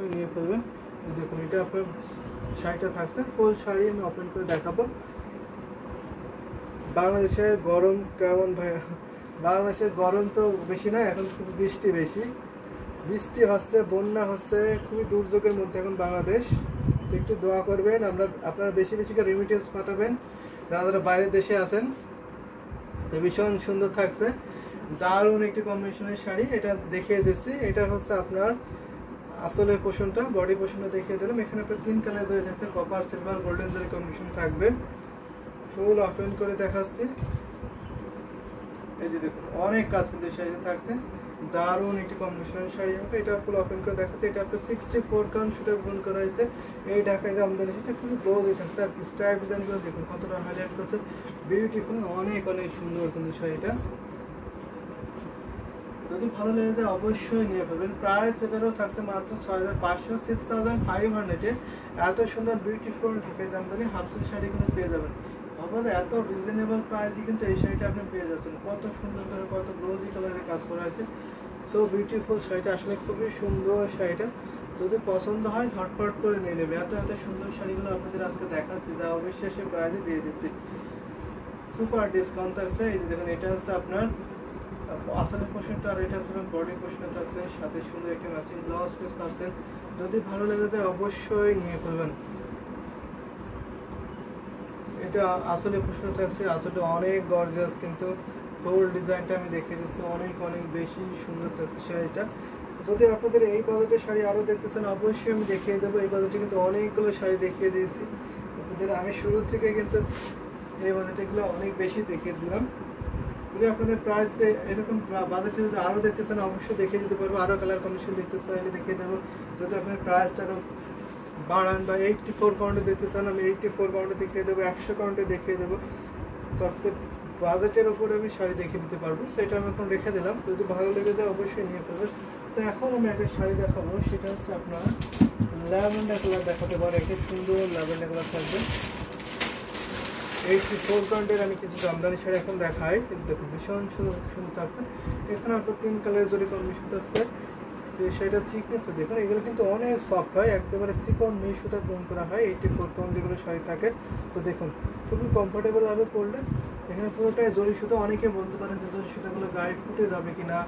অবশ্যই নিয়ে ফেলবেন দেখুন, এটা আপনার শাড়িটা থাকছে ফুল শাড়ি আমি ওপেন করে দেখাবো। বাংলাদেশের গরম কেমন ভাই বাংলাদেশের গরম তো বেশি না, এখন খুব বৃষ্টি বেশি। বৃষ্টি হচ্ছে, বন্যা হচ্ছে, খুবই দুর্যোগের মধ্যে এখন বাংলাদেশ। তো একটু দোয়া করবেন, আমরা, আপনারা বেশি বেশি করে রেমিটেন্স পাঠাবেন। যারা যারা বাইরের দেশে আছেন, তো ভীষণ সুন্দর থাকছে। দারুণ একটি কম্বিনেশনের শাড়ি, এটা দেখিয়ে দিচ্ছি। এটা হচ্ছে আপনার আসলে পোষণটা বডি পোষণটা দেখিয়ে দিলাম। এখানে আপনার তিন কালার জড়ি থাকছে কপার সিলভার গোল্ডেন জরি কম্বিনেশন থাকবে। ফুল ওপেন করে দেখাচ্ছি। এই যে দেখুন, অনেক কাজ কিন্তু শাড়িতে থাকছে। দারুণ একটি কম্বিনেশনের শাড়ি হবে। এটা ফুল ওপেন করে দেখাচ্ছে। এটা আপনার সিক্সটি ফোর কাউন্ট সুতো গুণ করা হয়েছে। এই ঢাকায় যে আমাদের সেটা খুবই ব্রোজই থাকছে। আর স্টাইল ডিজাইনগুলো দেখুন কতটা হাইলাইট করছে। বিউটিফুল অনেক অনেক সুন্দর কিন্তু শাড়িটা। যদি ভালো লেগে যায় অবশ্যই নিয়ে ফেলবেন। প্রাইস এটারও থাকছে মাত্র ছয় হাজার পাঁচশো সিক্স থাউজেন্ড ফাইভ হান্ড্রেডে এত সুন্দর বিউটিফুল ঢাকাই জামদানি হাফসেল শাড়ি কিন্তু পেয়ে যাবেন। ভাবো এত রিজনেবল প্রাইসে কিন্তু এই শাড়িটা আপনি পেয়ে যাচ্ছেন। কত সুন্দর করে, কত ব্লোজি কালারের কাজ করা আছে। সো বিউটিফুল শাড়িটা, আসলে খুবই সুন্দর শাড়িটা। যদি পছন্দ হয়, ঝটপট করে নিয়ে নেবে এত এত সুন্দর শাড়িগুলো আপনাদের আজকে দেখাচ্ছি, যা অবশ্যই সে প্রাইসে দিয়ে দিচ্ছি। সুপার ডিসকাউন্ট থাকছে। এই যে দেখুন, এটা হচ্ছে আপনার আসলে পোশনটা আর এটা পোশনে থাকছে সাথে সুন্দর একটা ম্যাচিং ব্লাউজ পাচ্ছেন। যদি ভালো অবশ্যই নিয়ে ফেলবেন। এটা আসলে প্রশ্ন থাকছে, আসলে অনেক গর্জাস কিন্তু ডিজাইনটা আমি দেখিয়ে দিচ্ছি, অনেক অনেক বেশি সুন্দর থাকছে শাড়িটা। যদি আপনাদের এই বাজেটে শাড়ি আরও দেখতেছেন অবশ্যই আমি দেখিয়ে দেবো। এই বাজেটে কিন্তু অনেকগুলো শাড়ি দেখিয়ে দিয়েছি। আপনাদের, আমি শুরু থেকে কিন্তু এই বাজেটেগুলো অনেক বেশি দেখিয়ে দিলাম। যদি আপনাদের প্রাইস এরকম বাজেটে যদি আরও দেখতে চান অবশ্যই দেখিয়ে দিতে পারব। আরও কালার কমিশন দেখতে চাইলে দেখিয়ে দেবো। যদি আপনার প্রাইসটা আরও বাড়ান বা এইটটি ফোর কাউন্টে দেখতে চান আমি এইটটি ফোর কাউন্টে দেখিয়ে দেবো, একশো কাউন্টে দেখিয়ে দেবো। সবথেকে বাজেটের ওপরে আমি শাড়ি দেখিয়ে দিতে পারব। সেটা আমি এখন রেখে দিলাম। যদি ভালো লেগে যায়, অবশ্যই নিয়ে ফেলবেন। তো এখন আমি একটা শাড়ি দেখাবো। সেটা হচ্ছে আপনার ল্যাভেন্ডার কালার দেখাতে পারে। একটা সুন্দর ল্যাভেন্ডার কালার থাকবে। এইটটি ফোর কাউন্টের আমি কিছু জামদানি শাড়ি এখন দেখাই। দেখুন, ভীষণ সুন্দর সুন্দর থাকবে এখানে আপনার তিন কালারের জরি কম্বিনেশন থাকছে যে সেটা থিকনেস দেখুন, এগুলো কিন্তু অনেক সফট হয়, একেবারে চিকন মেয়ে সুতা গ্রহণ করা হয় এইটি ফোর কাউন্ট যেগুলো শাড়ি থাকে। তো দেখুন, খুবই কমফোর্টেবল হবে পরলে, এখানে পুরোটাই জরি সুতো, অনেকে বলতে পারেন যে জরি সুতোগুলো গায়ে ফুটে যাবে কিনা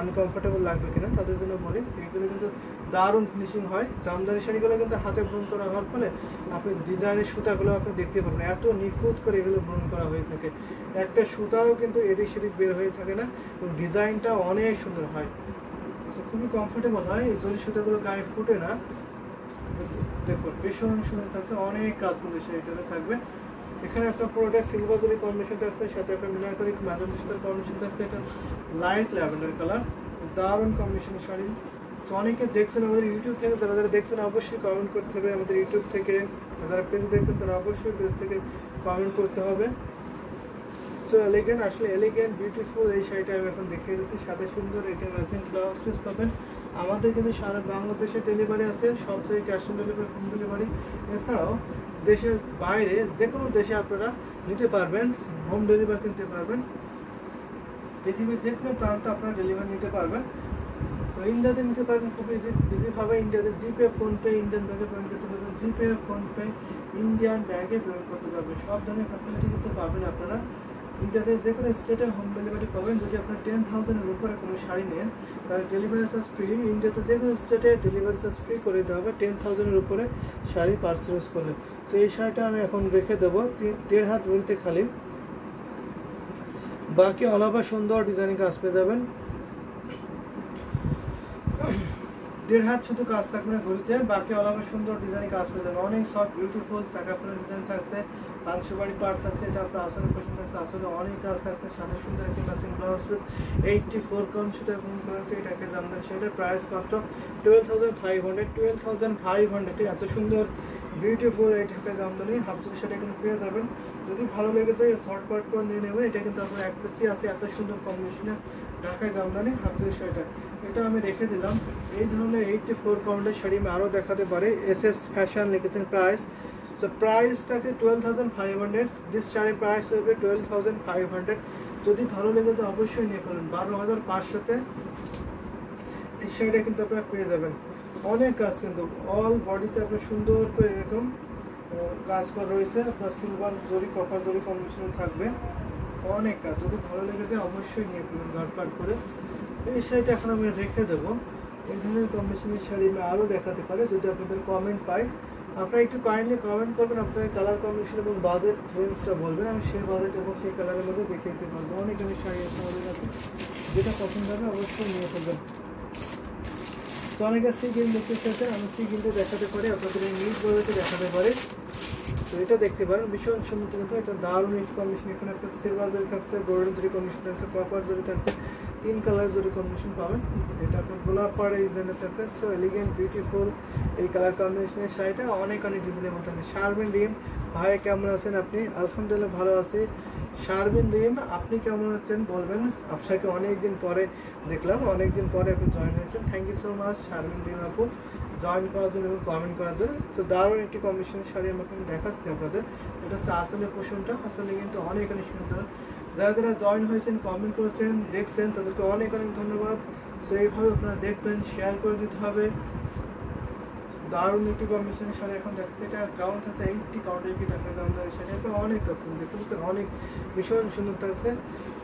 আনকমফোর্টেবল লাগবে কিনা, তাদের জন্য বলি। এগুলো কিন্তু দারুণ ফিনিশিং হয়। জামদানি শাড়িগুলো কিন্তু হাতে ব্রণ করা হওয়ার ফলে আপনি ডিজাইনের সুতাগুলো আপনি দেখতে পাবেন এত নিখুঁত করে এগুলো ব্রণ করা হয়ে থাকে। একটা সুতাও কিন্তু এদিক সেদিক বের হয়ে থাকে না। এবং ডিজাইনটা অনেক সুন্দর হয়। তো খুবই কমফোর্টেবল হয়। এই জরি সুতাগুলো গায়ে ফুটে না। দেখুন ভীষণ সুন্দর থাকছে, অনেক কাজ কিন্তু সেইটাতে থাকবে। এখানে আপনার পুরোটা সিলভার জরি কম্বিনেশন থাকছে সাথে আপনার মিনাকরি ম্যাজেন্টা সুতার কম্বিনেশন থাকছে এটা লাইট ল্যাভেন্ডার কালার দারুণ কম্বিনেশন শাড়ি। তো অনেকে দেখছেন আমাদের ইউটিউব থেকে, যারা যারা দেখছেন অবশ্যই কমেন্ট করতে হবে। আমাদের ইউটিউব থেকে যারা পেজ দেখছেন, তারা অবশ্যই পেজ থেকে কমেন্ট করতে হবে। সো এলিগেন্ট আসলে এলিগেন্ট বিউটিফুল এই শাড়িটা আমি এখন দেখিয়ে দিচ্ছি। সাথে সুন্দর এটা ম্যাচিং ব্লাউজ পিস পাবেন। আমাদের কিন্তু সারা বাংলাদেশে ডেলিভারি আছে, সব জায়গায় cash on delivery home delivery এছাড়াও দেশের বাইরে যে কোনো দেশে আপনারা নিতে পারবেন হোম ডেলিভারি নিতে পারবেন। পৃথিবীর যে কোনো প্রান্তে আপনারা ডেলিভারি নিতে পারবেন। তো ইন্ডিয়াতে নিতে পারবেন খুব ইজি ইজিভাবে ইন্ডিয়াতে জিপে ফোনপে, ইন্ডিয়ান ব্যাঙ্কে পেমেন্ট করতে পারবেন, জিপে ফোনপে, ইন্ডিয়ান ব্যাঙ্কে পেমেন্ট করতে পারবেন। সব ধরনের ফ্যাসিলিটি কিন্তু পাবেন আপনারা। ইন্ডিয়াতে যে কোনো স্টেটে হোম ডেলিভারি পাবেন। যদি আপনি টেন থাউজেন্ডের উপরে কোনো শাড়ি নেন, তাহলে ডেলিভারি চার্জ ফ্রি ইন্ডিয়াতে যে কোনো স্টেটে ডেলিভারি চার্জ ফ্রি করে দেওয়া হবে। টেন থাউজেন্ডের উপরে শাড়ি পারচেস করলে। তো এই শাড়িটা আমি এখন রেখে দেবো। দেড় হাত ঘুরিতে খালি। বাকি অলাভা সুন্দর ডিজাইনিং কাজ পেয়ে যাবেন। দেড় হাত শুধু কাজ থাকবে না, ঘড়িতে বাকি অলাভা সুন্দর ডিজাইনিং কাজ পেয়ে যাবেন অনেক সফট বিউটিফুল চাকা ফুলের ডিজাইন থাকছে পাঁচশো পার থাকছে, এটা আপনার আসলে পছন্দ থাকছে আসলে অনেক কাজ থাকছে, সাথে সুন্দর একটি matching blouse piece eighty four count সুতো ফোন করেছে এটাকে জানবেন সেটার প্রাইস মাত্র twelve thousand five hundred twelve thousand five hundred এত সুন্দর বিউটিফুল এই ঢাকা জামদানি হাফজুল সেটা কিন্তু পেয়ে যাবেন। যদি ভালো লেগে যায় শর্টকাট করে নিয়ে নেবেন, এটা কিন্তু আপনার এক পিসি আছে, এত সুন্দর কম্বিনেশনের ঢাকায় জামদানি হাফজুল শাড়িটা। এটা আমি রেখে দিলাম। এই ধরনের এইটটি ফোর কাউন্টের শাড়ি আমি আরও দেখাতে পারি। এস এস ফ্যাশন লিখেছেন প্রাইস সো প্রাইস থাকছে twelve thousand five hundred this শাড়ির প্রাইস হবে টুয়েলভ থাউজেন্ড ফাইভ হান্ড্রেড যদি ভালো লেগে যায়, অবশ্যই নিয়ে ফেলুন। বারো হাজার পাঁচশোতে এই শাড়িটা কিন্তু আপনারা পেয়ে যাবেন। অনেক কাজ কিন্তু। অল বডিতে আপনার সুন্দর করে এরকম কাজ করা রয়েছে। আপনার সিলভার জরি কপার জরি কম্বিনেশন থাকবে। অনেক কাজ। যদি ভালো লেগে যায়, অবশ্যই নিয়ে ফেলুন, দরকার করে এই শাড়িটা এখন আমি রেখে দেবো। এই ধরনের শাড়ি আমি আরও দেখাতে পারি, যদি আপনাদের কমেন্ট পাই। আপনারা একটু কাইন্ডলি কমেন্ট করবেন, আপনাদের কালার কম্বিনেশন এবং বাজেট রেঞ্জটা বলবেন। আমি সেই বাজেট এবং সেই কালারের মধ্যে দেখিয়ে দিতে পারব। অনেক আমি শাড়ি আছে আমাদের কাছে, যেটা পছন্দ হবে অবশ্যই নিয়ে ফেলবেন। তো অনেকে সি গিল দেখতে চাচ্ছেন আমি সি গিলটা দেখাতে পারি, আপনাদের এই নিউজ বইতে দেখাতে পারি। তো এটা দেখতে পারেন, ভীষণ সুন্দর কিন্তু একটা দারুণ ইট কম্বিনেশন এখানে একটা সিলভার জরি থাকছে গোল্ডেন জরি কম্বিনেশন থাকছে কপার জরি থাকছে। তিন কালার জরি কম্বিনেশন পাবেন। এটা আপনার গোলাপ পাড়ে ডিজাইনের থাকছে সো এলিগেন্ট বিউটিফুল এই কালার কম্বিনেশনের শাড়িটা। অনেক অনেক ডিজাইনের মধ্যে আছে। শারমিন ডিম ভাই কেমন আছেন আপনি? আলহামদুলিল্লাহ ভালো আছি। শারমিন ডিম আপনি কেমন আছেন বলবেন? আপনাকে অনেক দিন পরে দেখলাম। অনেক দিন পরে আপনি জয়েন হয়েছেন। Thank you so much Sharmin ডিম আপু। জয়েন করার জন্য এবং কমেন্ট করার জন্য। তো দারুণ একটি কম্বিনেশনের শাড়ি আমি এখন দেখাচ্ছি আপনাদের। এটা হচ্ছে আসলে পোষণটা আসলে কিন্তু অনেক অনেক সুন্দর। যারা যারা জয়েন হয়েছেন কমেন্ট করেছেন, দেখছেন, তাদেরকে অনেক অনেক ধন্যবাদ। তো এইভাবে আপনারা দেখবেন শেয়ার করে দিতে হবে। দারুণ একটি কম্বিনেশনের শাড়ি এখন দেখতে। এটা কাউন্ট আছে এইটটি কাউন্টের কি টাকা দাম দেয় শাড়ি এটা অনেক আছে। দেখতে পাচ্ছেন, অনেক ভীষণ সুন্দর থাকছে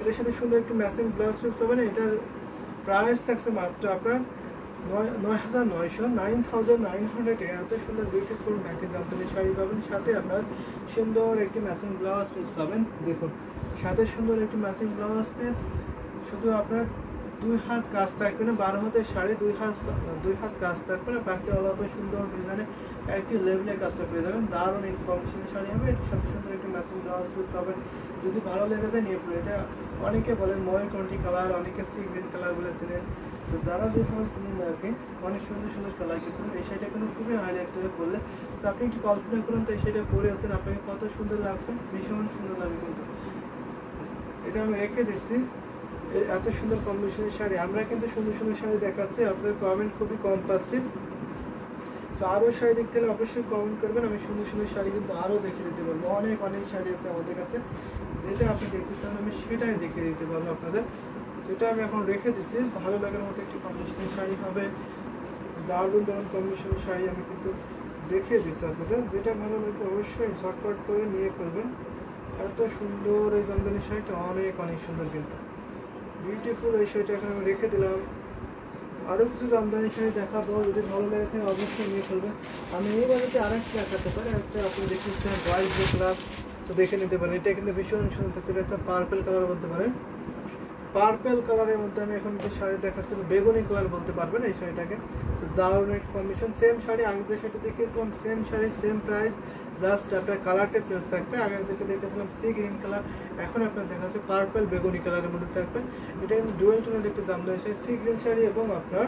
এটার সাথে সুন্দর একটি ম্যাচিং ব্লাউজ পিস পাবেন এটার প্রাইস থাকছে মাত্র আপনার নয় হাজার নয়শো নাইন থাউজেন্ড নাইন হান্ড্রেড এত সুন্দর বিউটিফুল ব্যাকের জামদানি শাড়ি পাবেন। সাথে আপনার সুন্দর একটি ম্যাচিং ব্লাউজ পিস পাবেন। দেখুন, সাথে সুন্দর একটি ম্যাচিং ব্লাউজ পিস শুধু আপনার দুই হাত কাজ থাকবে না, বারো হাতের শাড়ি, দুই হাত দুই হাত কাজ থাকবে না। বাকি অল্প সুন্দর ডিজাইনে একটি লেভেলে কাজটা পেয়ে যাবেন। দারুণ ইনফরমেশন শাড়ি হবে। এর সাথে সুন্দর একটি ম্যাচিং ব্লাউজ পিস পাবেন। যদি ভালো লেগে যায়, নিয়ে পড়ে। এটা অনেকে বলেন, ময়ের কোনটি কালার অনেকে সি গ্রিন কালার বলেছিলেন তো যারা যেভাবে চিনেন আর অনেক সুন্দর সুন্দর কালার কিন্তু এই শাড়িটা কিন্তু খুবই হাইলাইট করে করলে তো আপনি একটু কল্পনা করুন তো, এই শাড়িটা পরে আছেন, আপনাকে কত সুন্দর লাগছে। ভীষণ সুন্দর লাগে কিন্তু। এটা আমি রেখে দিচ্ছি। এত সুন্দর কম্বিনেশনের শাড়ি। আমরা কিন্তু সুন্দর সুন্দর শাড়ি দেখাচ্ছি। আপনার কমেন্ট খুবই কম পাচ্ছি তো আরও শাড়ি দেখতে হলে অবশ্যই কমেন্ট করবেন। আমি সুন্দর সুন্দর শাড়ি কিন্তু আরও দেখে দিতে পারব। অনেক অনেক শাড়ি আছে আমাদের কাছে। যেটা আপনি দেখতে চান, আমি সেটাই দেখিয়ে দিতে পারব আপনাদের। সেটা আমি এখন রেখে দিচ্ছি। ভালো লাগার মতো একটি কম্বিনেশনের শাড়ি হবে। দারুণ দারুণ কম্বিনেশনের শাড়ি আমি কিন্তু দেখিয়ে দিচ্ছি আপনাদের। যেটা ভালো লাগবে অবশ্যই ঝটপট করে নিয়ে ফেলবেন। এত সুন্দর এই জামদানি শাড়িটা, অনেক অনেক সুন্দর কিন্তু। বিউটিফুল এই শাড়িটা এখন আমি রেখে দিলাম। আরও কিছু জামদানি শাড়ি দেখাবো, যদি ভালো লাগে থাকে অবশ্যই নিয়ে ফেলবেন। আমি এই বাজারে বাড়িতে আরেকটা দেখাতে পারি একটা আপনি দেখেছেন হোয়াইট যে ক্লাস তো দেখে নিতে পারেন। এটা কিন্তু ভীষণ সুন্দর একটা পার্পেল কালার বলতে পারেন। পার্পেল কালারের মধ্যে আমি এখন যে শাড়ি দেখাচ্ছি বেগুনি কালার বলতে পারবেন এই শাড়িটাকে। তো দারুণ একটা কম্বিনেশন সেম শাড়ি, আমি যে শাড়ি দেখিয়েছিলাম same sari same price just আপনার কালারটা চেঞ্জ থাকবে। আগে যেটা দেখেছিলাম সি গ্রিন কালার এখন আপনার দেখাচ্ছে পার্পেল বেগুনি কালারের মধ্যে থাকবে। এটা কিন্তু ডুয়েল টোনের একটা জামদানি শাড়ি সি গ্রিন শাড়ি এবং আপনার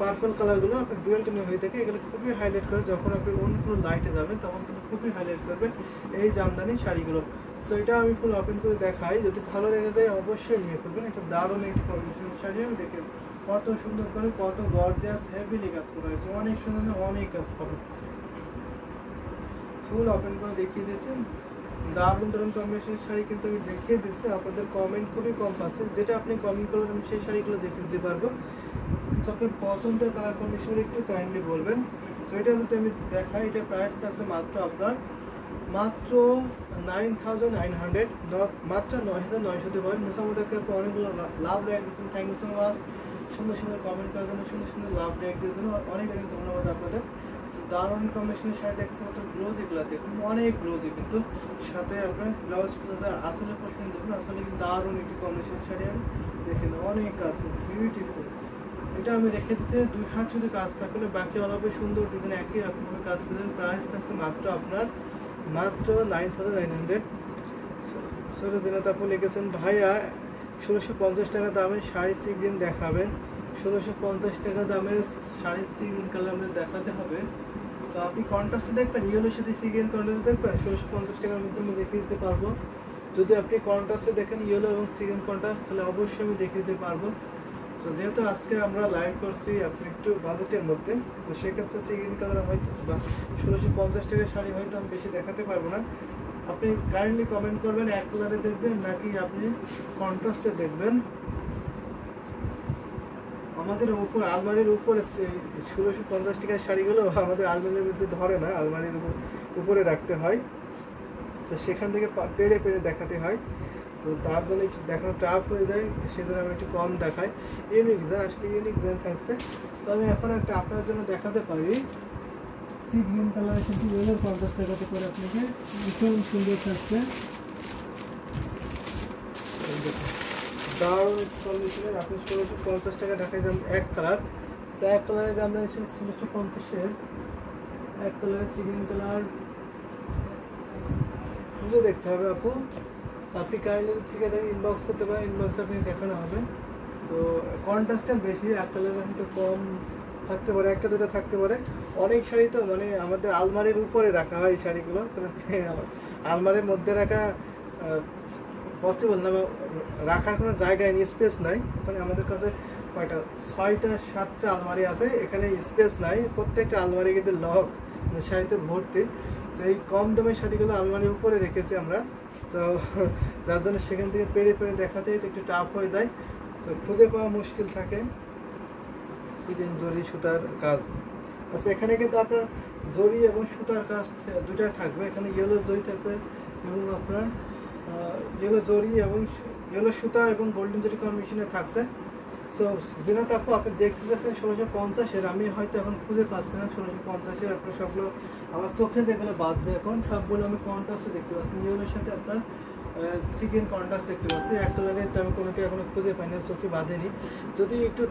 পার্পল কালারগুলো আপনার ডুয়েল টোনে হয়ে থাকে। এগুলো খুবই হাইলাইট করে, যখন আপনি অন্য কোনো লাইটে যাবেন, তখন খুবই হাইলাইট করবে এই জামদানি শাড়িগুলো। সো এটা আমি ফুল ওপেন করে দেখাই। যদি ভালো লেগে যায়, অবশ্যই নিয়ে ফেলবেন। এটা দারুণ একটি কম্বিনেশন শাড়ি আমি দেখে কত সুন্দর করে, কত গর্জিয়াস হেভিলি কাজ করা হয়েছে অনেক সুন্দর, অনেক কাজ পাবেন। ফুল ওপেন করে দেখিয়ে দিয়েছেন দারুণ দারুণ কম্বিনেশন শাড়ি কিন্তু আমি দেখিয়ে দিচ্ছি আপনাদের কমেন্ট খুবই কম পাচ্ছে। যেটা আপনি কমেন্ট করবেন, আমি সেই শাড়িগুলো দেখে দিতে পারব। তো আপনার পছন্দের কালার কম্বিনেশন একটু কাইন্ডলি বলবেন। তো এটা যদি আমি দেখাই, এটা প্রাইস থাকছে মাত্র আপনার মাত্র নাইন থাউজেন্ড নাইন হান্ড্রেড মাত্র নয় হাজার নয়শো দিতে মোসামুদাকে অনেকগুলো লাভ রেয়াক দিচ্ছেন থ্যাংক ইউ সো মাচ সুন্দর সুন্দর কমেন্ট করার জন্য সুন্দর সুন্দর লাভ রেয়াক দেওয়ার জন্য অনেক অনেক ধন্যবাদ আপনাদের। দারুণ কম্বিনেশনের শাড়ি দেখেছি কত ব্লাউজ এগুলো দেখুন। অনেক ব্লাউজই কিন্তু সাথে আপনার ব্লাউজ প্লাস আসলে পছন্দ দেখুন। আসলে কিন্তু দারুণ একটি কম্বিনেশনের শাড়ি আমি দেখেন অনেক আছে। বিউটিফুল এটা আমি রেখে দিচ্ছি। দুই হাত শুধু কাজ থাকলে বাকি অল্প সুন্দর ডিজাইন একই রকমভাবে কাজ করবেন প্রাইস থাকছে মাত্র আপনার মাত্র নাইন থাউজেন্ড নাইন হান্ড্রেড। সরে দিনাত আপু লিখেছেন, ভাইয়া, ষোলোশো পঞ্চাশ টাকা দামে শাড়ি সিগ্রিন দেখাবেন। ষোলোশো পঞ্চাশ টাকা দামে শাড়ি সিগ্রিন কালার আমাদের দেখাতে হবে। তো আপনি কন্ট্রাস্টে দেখবেন ইয়েলোর সাথে সিগ্রিন কন্ট্রাস্ট দেখবেন, ষোলোশো পঞ্চাশ টাকার মধ্যে আমি দেখিয়ে দিতে পারব। যদি আপনি কন্ট্রাস্টে দেখেন ইয়েলো এবং সিগ্রিন কন্ট্রাস্ট তাহলে অবশ্যই আমি দেখিয়ে দিতে পারব। তো যেহেতু আজকে আমরা লাইভ করছি আপনি একটু বাজেটের মধ্যে তো সেক্ষেত্রে সিগ্রিন কালার হয়তো বা ষোলোশো পঞ্চাশ টাকার শাড়ি হয়তো আমি বেশি দেখাতে পারব না। আপনি কাইন্ডলি কমেন্ট করবেন, এক কালারে দেখবেন, নাকি আপনি কন্ট্রাস্টে দেখবেন। আমাদের উপর, আলমারির উপরে ষোলোশো পঞ্চাশ টাকার শাড়িগুলো আমাদের আলমারির মধ্যে ধরে না, আলমারির উপর রাখতে হয়। তো সেখান থেকে পেরে পেড়ে দেখাতে হয়। তো তার জন্য একটু দেখানো টাফ হয়ে যায় সেজন্য আমি একটু কম দেখাই। ইউনিক ডিজাইন আসলে ইউনিক ডিজাইন থাকছে। তো আমি এখন একটা আপনার জন্য দেখাতে পারি। সি গ্রিন কালার কালারের কিন্তু ওয়েলের পঞ্চাশ টাকাতে করে আপনাকে ভীষণ সুন্দর থাকছে। দারুণ কন্ডিশনের আপনি ষোলোশো পঞ্চাশ টাকা ঢাকায় যান এক কালার তো এক কালারের দাম জানিয়েছেন ষোলোশো পঞ্চাশের এক কালারের চিকেন কালার বুঝে দেখতে হবে আপু। আপনি কাইন্ডলি থেকে দেখেন ইনবক্স করতে পারেন ইনবক্স আপনি দেখানো হবে। সো কন্ট্রাস্টটা বেশি, এক কালারের হয়তো কম থাকতে পারে, একটা দুটো থাকতে পারে। অনেক শাড়ি তো মানে আমাদের আলমারির উপরে রাখা হয় এই শাড়িগুলো আলমারির মধ্যে রাখা পসিবল না বা রাখার কোনো জায়গায় স্পেস নাই। ওখানে আমাদের কাছে কয়টা? ছয়টা, সাতটা আলমারি আছে, এখানে স্পেস নাই। প্রত্যেকটা আলমারি কিন্তু লক শাড়িতে ভর্তি। এই কম দামের শাড়িগুলো আলমারির উপরে রেখেছি আমরা। তো যার জন্য সেখান থেকে পেরে পেরে দেখাতে তো একটু টাফ হয়ে যায়। তো খুঁজে পাওয়া মুশকিল থাকে। চিকেন জরি, সুতার কাজ। আচ্ছা এখানে কিন্তু আপনার জরি এবং সুতার কাজ দুটাই থাকবে। এখানে ইয়েলো জরি থাকবে এবং আপনার ইয়েলো জরি এবং ইয়েলো সুতা এবং গোল্ডেন জরি কম্বিনেশনে থাকছে সো যেটা আপু আপনি দেখতে পাচ্ছেন ষোলোশো পঞ্চাশের, আমি হয়তো এখন খুঁজে পাচ্ছি না ষোলোশো পঞ্চাশের, আপনার সবগুলো, আমার চোখে যেগুলো বাজছে এখন, সবগুলো আমি কন্ট্রাস্টে দেখতে পাচ্ছি। ইয়েলোর সাথে আপনার সিকেন কন্ট্রাস্ট দেখতে পাচ্ছি। এক কালারের আমি কোনোটি এখনও খুঁজে পাইনি, চোখে বাঁধেনি। যদি একটু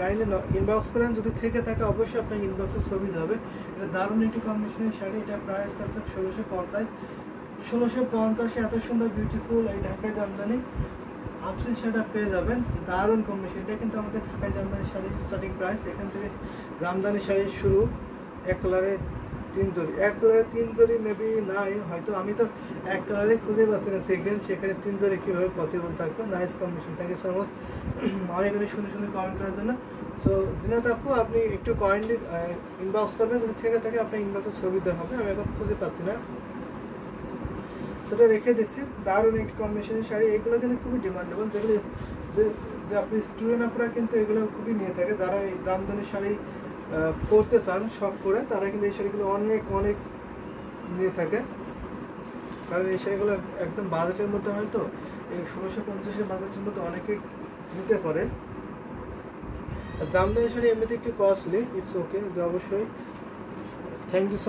কাইন্ডলি ইনবক্স করেন, যদি থেকে থাকে অবশ্যই আপনার ইনবক্সে ছবি হবে। এটা দারুণ একটি কম্বিনেশনের শাড়ি এটা প্রাইস থাকছে ষোলোশো পঞ্চাশ। ষোলোশো পঞ্চাশে এত সুন্দর বিউটিফুল এই ঢাকায় জামদানি আপসেন সেটা পেয়ে যাবেন। দারুণ কম্বিনেশন এটা কিন্তু আমাদের ঢাকায় জামদানি শাড়ির স্টার্টিং প্রাইস এখান থেকে জামদানি শাড়ির শুরু। এক কালারের তিন জড়ি। এক কালারের তিন জড়ি মেবি নাই। হয়তো আমি তো এক কালারে খুঁজে পাচ্ছি না। সেকেন্ড সেখানে তিন জড়ি কীভাবে পসিবল থাকবে? Nice combination you so much অনেক অনেক সুন্দর সুন্দর কমেন্ট করার জন্য। সো জিনাত আপু, আপনি একটু কয়েন্টলি ইনবক্স করবেন। যদি থেকে থাকে, আপনার ইনবক্সের ছবি দেওয়া হবে আমি এখন খুঁজে পাচ্ছি না। সেটা রেখে দিচ্ছি। দারুণ একটি কম্বিনেশনের শাড়ি। এগুলো কিন্তু খুবই ডিমান্ডেবল যেগুলো যে যে আপনি স্টুডেন্ট আপনারা কিন্তু এগুলো খুবই নিয়ে থাকে। যারা এই জামদানি শাড়ি পরতে চান শখ করে, তারা কিন্তু এই শাড়িগুলো অনেক অনেক নিয়ে থাকে। কারণ এই শাড়িগুলো একদম বাজেটের মধ্যে হয়তো এই ষোলোশো পঞ্চাশের বাজেটের মধ্যে অনেকে নিতে পারে। জামদানি শাড়ি এমনিতে একটু কস্টলি ইটস ওকে যে অবশ্যই। Thank you so